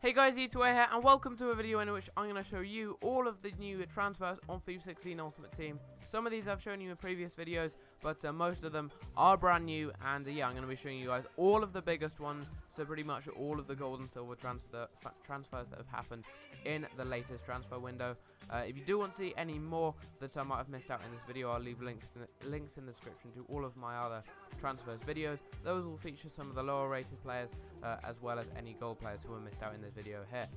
Hey guys, E2A here, and welcome to a video in which I'm going to show you all of the new transfers on FIFA 16 Ultimate Team. Some of these I've shown you in previous videos, but uh, most of them are brand new, and uh, yeah, I'm going to be showing you guys all of the biggest ones, so pretty much all of the gold and silver transfer transfers that have happened in the latest transfer window. Uh, if you do want to see any more that I might have missed out in this video, I'll leave links in the, links in the description to all of my other transfers videos. Those will feature some of the lower rated players, uh, as well as any gold players who were missed out in this video here.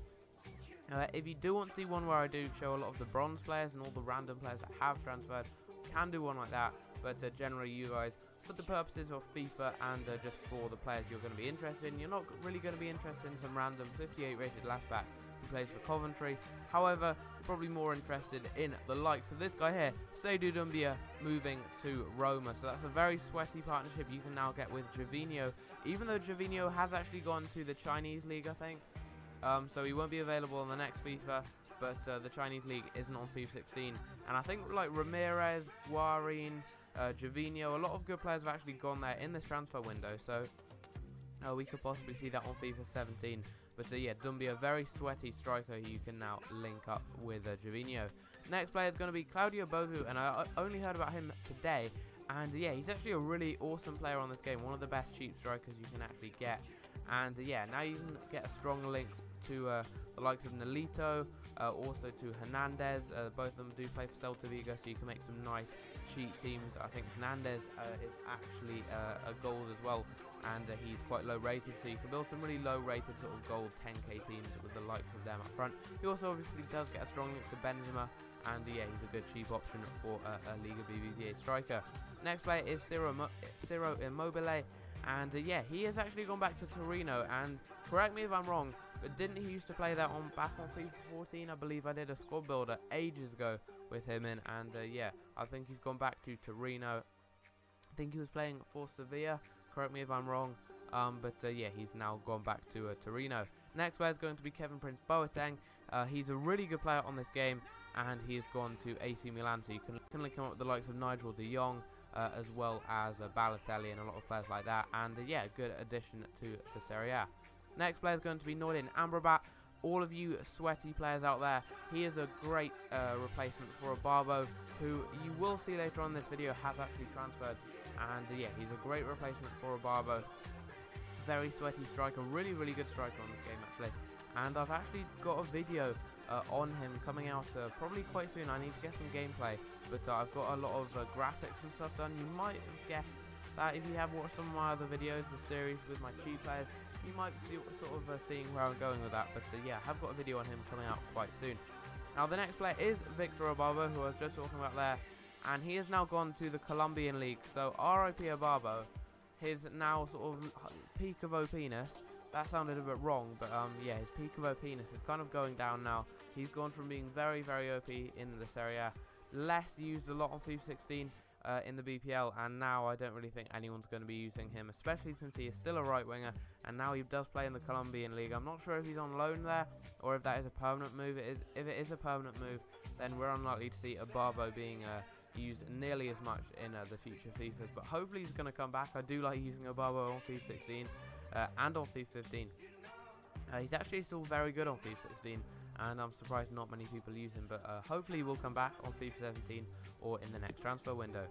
Uh, if you do want to see one where I do show a lot of the bronze players and all the random players that have transferred, can do one like that, but uh, generally you guys, for the purposes of FIFA and uh, just for the players you're going to be interested in, you're not really going to be interested in some random 58 rated left back plays for Coventry. However, probably more interested in the likes of this guy here, Seydou Doumbia, moving to Roma. So that's a very sweaty partnership you can now get with Gervinho, even though Gervinho has actually gone to the Chinese league, I think. Um, so he won't be available on the next FIFA, but uh, the Chinese league isn't on FIFA 16. And I think like Ramirez, Guarin, uh, Gervinho, a lot of good players have actually gone there in this transfer window. So uh, we could possibly see that on FIFA 17. But uh, yeah, a very sweaty striker who you can now link up with uh, Gervinho. Next player is going to be Claudio Beauvue, and I only heard about him today. And yeah, he's actually a really awesome player on this game, one of the best cheap strikers you can actually get. And uh, yeah, now you can get a strong link to uh, the likes of Nolito, uh, also to Hernandez. Uh, both of them do play for Celta Vigo, so you can make some nice cheap teams. I think Hernandez uh, is actually uh, a gold as well, and uh, he's quite low rated, so you can build some really low rated sort of gold 10k teams with the likes of them up front. He also obviously does get a strong link to Benzema, and yeah, he's a good cheap option for a, a Liga BBVA striker. Next player is Ciro, Mo Ciro Immobile. And uh, yeah, he has actually gone back to Torino. And correct me if I'm wrong, but didn't he used to play that on back on FIFA 14? I believe I did a squad builder ages ago with him in. And uh, yeah, I think he's gone back to Torino. I think he was playing for Sevilla. Correct me if I'm wrong. Um, but uh, yeah, he's now gone back to uh, Torino. Next player is going to be Kevin Prince Boateng. Uh, he's a really good player on this game, and he has gone to AC Milan. So you can, can link him up with the likes of Nigel De Jong, uh, as well as uh, Balotelli and a lot of players like that. And uh, yeah, good addition to the Serie A. Next player is going to be Nordin Amrabat. All of you sweaty players out there, he is a great uh, replacement for Ibarbo, who you will see later on in this video has actually transferred. And uh, yeah, he's a great replacement for Ibarbo. Very sweaty striker, really, really good striker on this game actually. And I've actually got a video uh, on him coming out uh, probably quite soon. I need to get some gameplay, but uh, I've got a lot of uh, graphics and stuff done. You might have guessed that if you have watched some of my other videos, the series with my two players, you might be sort of uh, seeing where I'm going with that. But uh, yeah, I have got a video on him coming out quite soon. Now the next player is Victor Ibarbo, who I was just talking about there, and he has now gone to the Colombian League. So RIP Ibarbo, his now sort of peak of OPness that sounded a bit wrong, but um, yeah, his peak of OPness is kind of going down now. He's gone from being very, very OP in this area, less used a lot on FIFA 16 uh, in the BPL, and now I don't really think anyone's going to be using him, especially since he is still a right winger, and now he does play in the Colombian League. I'm not sure if he's on loan there, or if that is a permanent move. It is, if it is a permanent move, then we're unlikely to see Ibarbo being uh, used nearly as much in uh, the future FIFAs, but hopefully he's going to come back. I do like using Ibarbo on FIFA 16 uh, and on FIFA 15. Uh, he's actually still very good on FIFA 16 and I'm surprised not many people use him but uh, hopefully he will come back on FIFA 17 or in the next transfer window.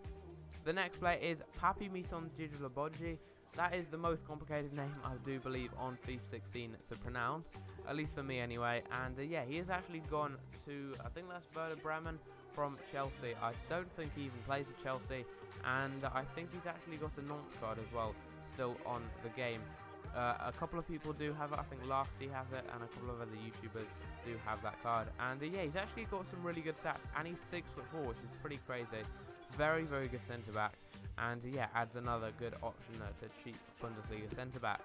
The next player is Papy Mison Djilobodji. That is the most complicated name I do believe on FIFA 16 to pronounce, at least for me anyway. And uh, yeah, he has actually gone to, I think that's Werder Bremen from Chelsea. I don't think he even plays for Chelsea, and I think he's actually got a Nantes card as well, still on the game. Uh, a couple of people do have it. I think Lasty has it, and a couple of other YouTubers do have that card. And uh, yeah, he's actually got some really good stats, and he's six foot four, which is pretty crazy. Very, very good centre back, and uh, yeah, adds another good option uh, to cheap Bundesliga centre backs.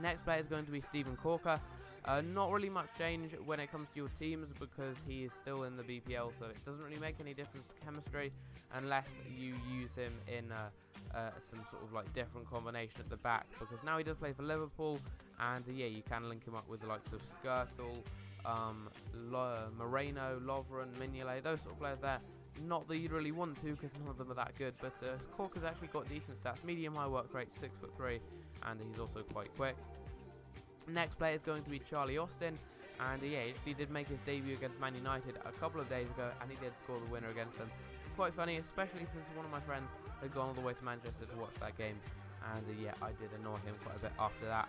Next player is going to be Steven Caulker. Uh, not really much change when it comes to your teams because he is still in the BPL, so it doesn't really make any difference to chemistry unless you use him in uh, some sort of like different combination at the back because now he does play for Liverpool and uh, yeah, you can link him up with the likes of Skrtel, um, Lo Moreno, Lovren, Mignolet, those sort of players there. Not that you'd really want to because none of them are that good, but uh, Cork has actually got decent stats. Medium high work rate, 6 foot 3, and he's also quite quick. Next player is going to be Charlie Austin, and uh, yeah, he did make his debut against Man United a couple of days ago, and he did score the winner against them. Quite funny, especially since one of my friends had gone all the way to Manchester to watch that game, and uh, yeah, I did annoy him quite a bit after that.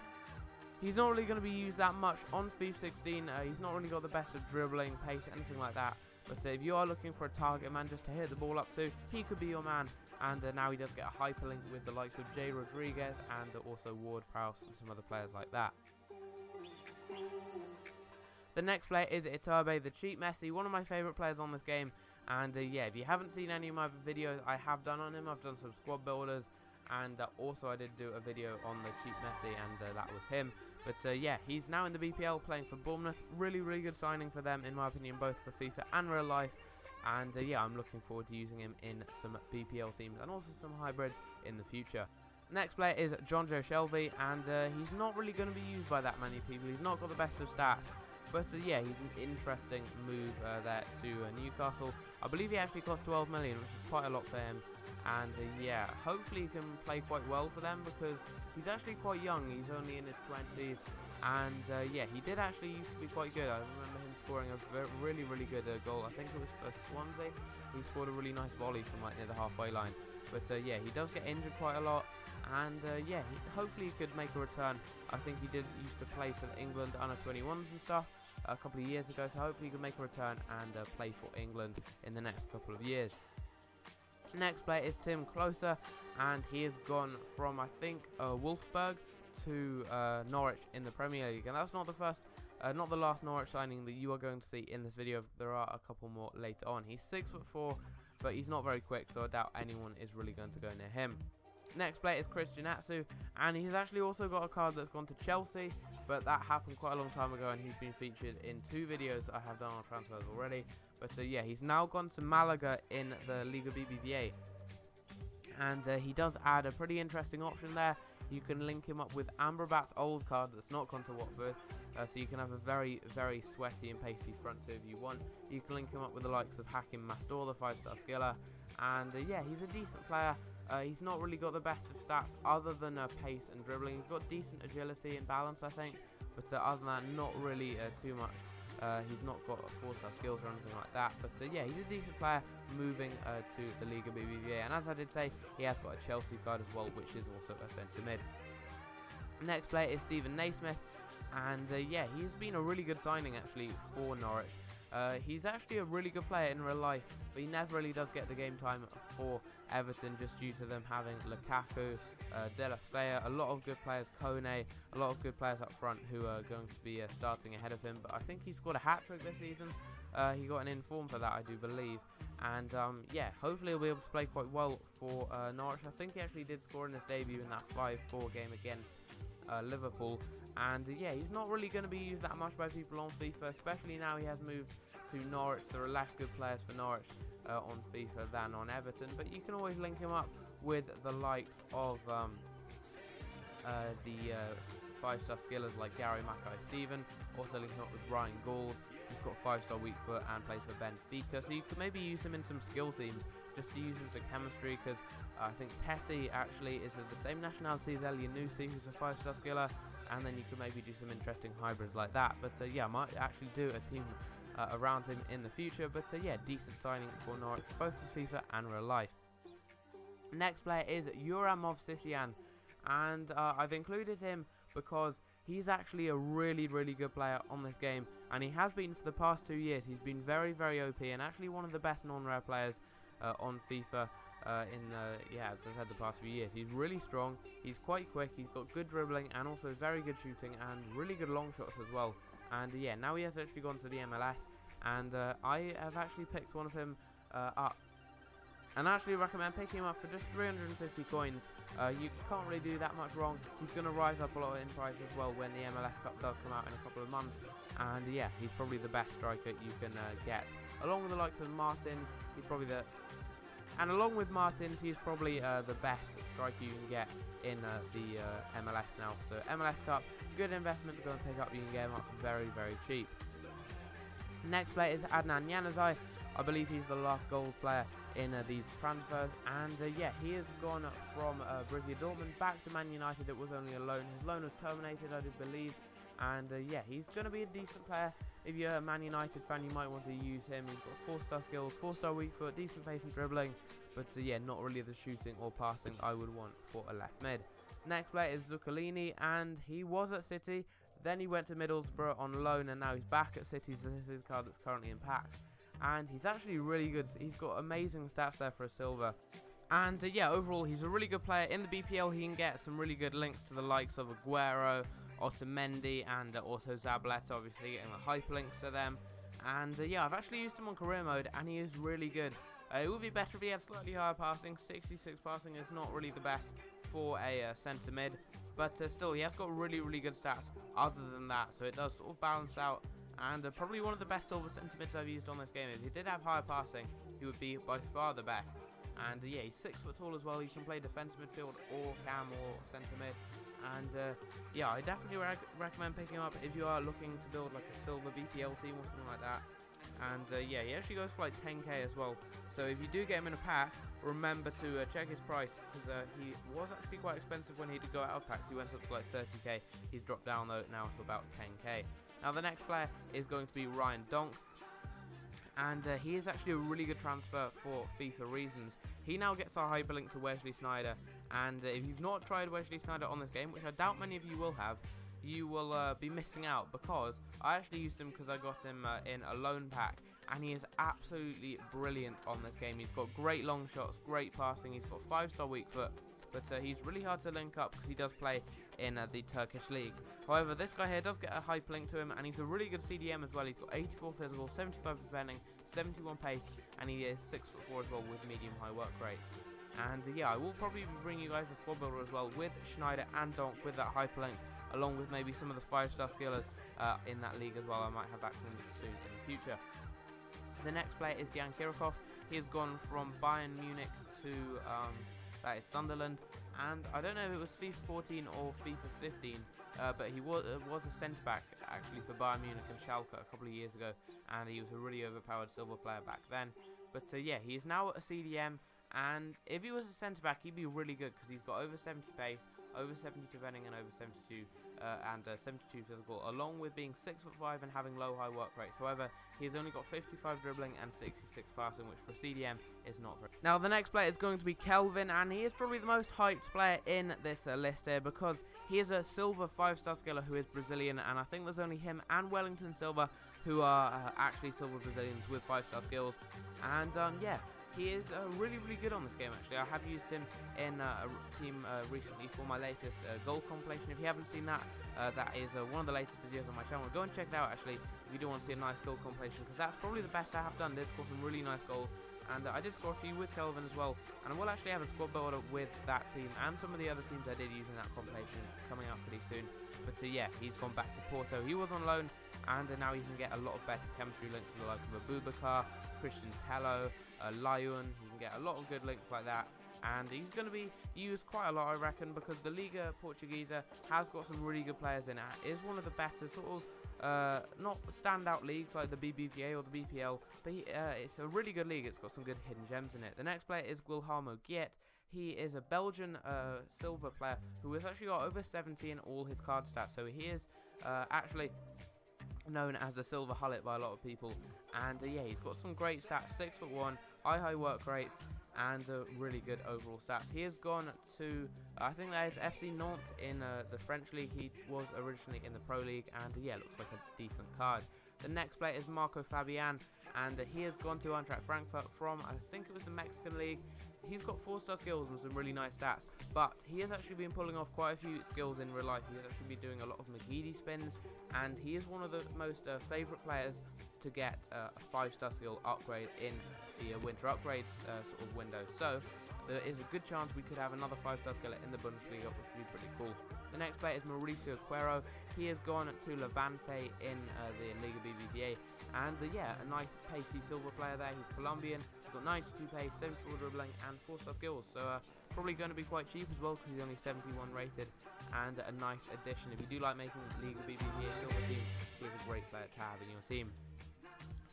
He's not really going to be used that much on FIFA 16. Uh, he's not really got the best of dribbling, pace, anything like that. But uh, if you are looking for a target man just to hit the ball up to, he could be your man. And uh, now he does get a hyperlink with the likes of Jay Rodriguez and also Ward Prowse and some other players like that. The next player is Iturbe, the cheap Messi, one of my favourite players on this game. And uh, yeah, if you haven't seen any of my videos I have done on him, I've done some squad builders. And uh, also I did do a video on the cute Messi and uh, that was him. But uh, yeah, he's now in the BPL playing for Bournemouth. Really, really good signing for them, in my opinion, both for FIFA and real life. And uh, yeah, I'm looking forward to using him in some BPL teams and also some hybrids in the future. Next player is Jonjo Shelvey, and uh, he's not really going to be used by that many people. He's not got the best of stats. But uh, yeah, he's an interesting move uh, there to uh, Newcastle. I believe he actually cost 12 million, which is quite a lot for him. And uh, yeah, hopefully he can play quite well for them because he's actually quite young. He's only in his 20s. And uh, yeah, he did actually used to be quite good. I remember him scoring a really, really good uh, goal. I think it was for Swansea. He scored a really nice volley from like near the halfway line. But uh, yeah, he does get injured quite a lot. And uh, yeah, hopefully he could make a return. I think he did used to play for England under 21s and stuff a couple of years ago. So hopefully he can make a return and uh, play for England in the next couple of years. Next player is Timm Klose, and he has gone from, I think, uh, Wolfsburg to uh, Norwich in the Premier League. And that's not the first, uh, not the last Norwich signing that you are going to see in this video. There are a couple more later on. He's six foot four, but he's not very quick, so I doubt anyone is really going to go near him. Next player is Christian Atsu, and he's actually also got a card that's gone to Chelsea, but that happened quite a long time ago, and he's been featured in two videos I have done on transfers already. But uh, yeah, he's now gone to Malaga in the Liga BBVA, and uh, he does add a pretty interesting option there. You can link him up with Amrabat's old card that's not gone to Watford, uh, so you can have a very, very sweaty and pacey front two if you want. You can link him up with the likes of Hachim Mastour, the five-star skiller, and uh, yeah, he's a decent player. Uh, he's not really got the best of stats other than uh, pace and dribbling. He's got decent agility and balance, I think. But uh, other than that, not really uh, too much. Uh, he's not got four-star skills or anything like that. But uh, yeah, he's a decent player moving to the Liga BBVA. And as I did say, he has got a Chelsea card as well, which is also a centre mid. Next player is Steven Naismith. And yeah, he's been a really good signing actually for Norwich. Uh, he's actually a really good player in real life, but he never really does get the game time for Everton just due to them having Lukaku, uh, De La Fea, a lot of good players, Kone, a lot of good players up front who are going to be uh, starting ahead of him. But I think he scored a hat trick this season. Uh, he got an inform for that, I do believe. And um, yeah, hopefully he'll be able to play quite well for uh, Norwich. I think he actually did score in his debut in that 5-4 game against uh, Liverpool. And uh, yeah, he's not really going to be used that much by people on FIFA, especially now he has moved to Norwich. There are less good players for Norwich uh, on FIFA than on Everton, but you can always link him up with the likes of um, uh, the uh, five-star skillers like Gary Mackay-Steven, also linking up with Ryan Gauld, who's got five-star weak foot and plays for Benfica, so you could maybe use him in some skill teams just to use him for chemistry because I think Tettey actually is of the same nationality as Elyounoussi, who's a five-star skiller, and then you could maybe do some interesting hybrids like that. But uh, yeah, might actually do a team uh, around him in the future. But uh, yeah, decent signing for Norwich, both for FIFA and real life. Next player is Yura Movsisyan, and uh, I've included him because he's actually a really, really good player on this game, and he has been for the past two years. He's been very, very OP, and actually one of the best non-rare players uh, on FIFA uh, in uh, yeah, as I said, the past few years. He's really strong. He's quite quick. He's got good dribbling and also very good shooting and really good long shots as well. And uh, yeah, now he has actually gone to the MLS, and uh, I have actually picked one of him uh, up. And I actually recommend picking him up for just 350 coins. Uh, you can't really do that much wrong. He's going to rise up a lot in price as well when the MLS Cup does come out in a couple of months. And yeah, he's probably the best striker you can get. Along with the likes of Martins, he's probably the and along with Martins, he's probably uh, the best striker you can get in uh, the uh, MLS now. So MLS Cup, good investment to go and pick up. You can get him up very, very cheap. Next player is Adnan Januzaj. I believe he's the last gold player in uh, these transfers. And uh, yeah, he has gone from uh, Borussia Dortmund back to Man United. It was only a loan. His loan was terminated, I do believe. And uh, yeah, he's going to be a decent player. If you're a Man United fan, you might want to use him. He's got 4-star skills, 4-star weak foot, decent pace and dribbling. But uh, yeah, not really the shooting or passing I would want for a left mid. Next player is Zuculini, and he was at City. Then he went to Middlesbrough on loan, and now he's back at City. So this is his card that's currently in packs. And he's actually really good. He's got amazing stats there for a silver. And uh, yeah, overall, he's a really good player. In the BPL, he can get some really good links to the likes of Aguero, Otamendi, and uh, also Zabaleta, obviously, getting the hyperlinks to them. And uh, yeah, I've actually used him on career mode, and he is really good. Uh, it would be better if he had slightly higher passing. 66 passing is not really the best for a uh, centre mid, but uh, still, he has got really, really good stats other than that, so it does sort of balance out. And uh, probably one of the best silver centre mids I've used on this game. If he did have higher passing, he would be by far the best. And yeah, he's six foot tall as well. He can play defensive midfield or cam or centre mid. And uh, yeah, I definitely rec recommend picking him up if you are looking to build like a silver BPL team or something like that. And uh, yeah, he actually goes for like 10k as well. So if you do get him in a pack, remember to uh, check his price because uh, he was actually quite expensive when he did go out of packs. He went up to like 30k. He's dropped down though now to about 10k. Now the next player is going to be Ryan Donk. And uh, he is actually a really good transfer for FIFA reasons. He now gets our hyperlink to Wesley Sneijder. And uh, if you've not tried Wesley Sneijder on this game, which I doubt many of you will have, you will uh, be missing out because I actually used him because I got him uh, in a loan pack and he is absolutely brilliant on this game. He's got great long shots, great passing, he's got 5 star weak foot, but uh, he's really hard to link up because he does play in uh, the Turkish league. However, this guy here does get a hyperlink to him, and he's a really good CDM as well. He's got 84 physical, 75 defending, 71 pace, and he is 6 foot 4 as well with medium high work rate. And uh, yeah, I will probably bring you guys a squad builder as well with Sneijder and Donk with that hyperlink, along with maybe some of the 5-star skillers uh, in that league as well. I might have that coming soon in the future. The next player is Jan Kirchhoff. He has gone from Bayern Munich to um, that is Sunderland. And I don't know if it was FIFA 14 or FIFA 15, uh, but he was uh, was a centre back actually for Bayern Munich and Schalke a couple of years ago, and he was a really overpowered silver player back then. But uh, yeah, he is now a CDM, and if he was a centre back, he'd be really good because he's got over 70 pace, over 70 defending, and over 72 uh, and uh, 72 physical, along with being 6 foot 5 and having low high work rates. However, he's only got 55 dribbling and 66 passing, which for CDM is not very. Now, the next player is going to be Kelvin, and he is probably the most hyped player in this uh, list here because he is a silver 5-star skiller who is Brazilian, and I think there's only him and Wellington Silva who are uh, actually silver Brazilians with 5-star skills. And um, yeah, he is uh, really, really good on this game, actually. I have used him in uh, a team uh, recently for my latest uh, goal compilation. If you haven't seen that, uh, that is uh, one of the latest videos on my channel. Go and check it out, actually, if you do want to see a nice goal compilation, because that's probably the best I have done. Did score some really nice goals. And I did score a few with Kelvin as well. And I will actually have a squad builder with that team and some of the other teams I did use in that compilation coming up pretty soon. But yeah, he's gone back to Porto. He was on loan, and now he can get a lot of better chemistry links to the like of Aboubakar, Christian Tello, uh, Layún. You can get a lot of good links like that. And he's going to be used quite a lot, I reckon, because the Liga Portuguesa has got some really good players in it. Is one of the better sort of uh, not standout leagues like the BBVA or the BPL, but he, uh, it's a really good league. It's got some good hidden gems in it. The next player is Guillaume Gillet. He is a Belgian uh, silver player who has actually got over 70 in all his card stats. So he is uh, actually known as the silver hullet by a lot of people. And uh, yeah, he's got some great stats. Six foot one, high high work rates, and uh, really good overall stats. He has gone to, I think that is FC Nantes in uh, the French league. He was originally in the Pro League, and yeah, looks like a decent card. The next player is Marco Fabian, and uh, he has gone to Eintracht Frankfurt from, I think it was the Mexican League. He's got 4-star skills and some really nice stats, but he has actually been pulling off quite a few skills in real life. He has actually been doing a lot of McGeady spins, and he is one of the most uh, favourite players to get uh, a 5-star skill upgrade in the uh, winter upgrades uh, sort of window. So there is a good chance we could have another 5-star skill in the Bundesliga, which would be pretty cool. The next player is Mauricio Cuero. He has gone to Levante in uh, the Liga BBVA. And uh, yeah, a nice pacey silver player there. He's Colombian. He's got 92 pace, 74 dribbling, and 4-star skills. So uh, probably going to be quite cheap as well because he's only 71 rated. And a nice addition. If you do like making Liga BBVA silver teams, he's a great player to have in your team.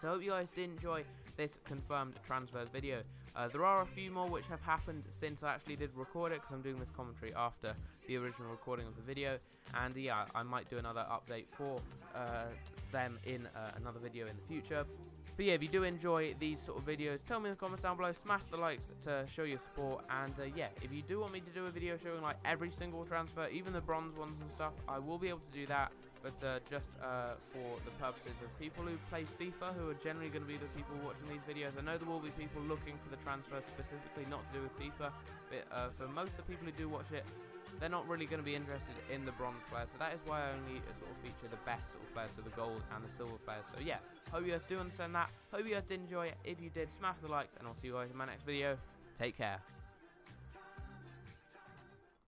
So I hope you guys did enjoy this confirmed transfers video. Uh, there are a few more which have happened since I actually did record it because I'm doing this commentary after the original recording of the video and yeah I might do another update for uh, them in uh, another video in the future but yeah, if you do enjoy these sort of videos, tell me in the comments down below, smash the likes to show your support, and uh, yeah, if you do want me to do a video showing like every single transfer, even the bronze ones and stuff, I will be able to do that, but uh, just uh, for the purposes of people who play FIFA, who are generally going to be the people watching these videos. I know there will be people looking for the transfer specifically not to do with FIFA, but uh, for most of the people who do watch it, they're not really going to be interested in the bronze players. So that is why I only uh, sort of feature the best sort of players, so the gold and the silver players. So yeah, hope you guys do understand that. Hope you guys did enjoy it. If you did, smash the likes, and I'll see you guys in my next video. Take care.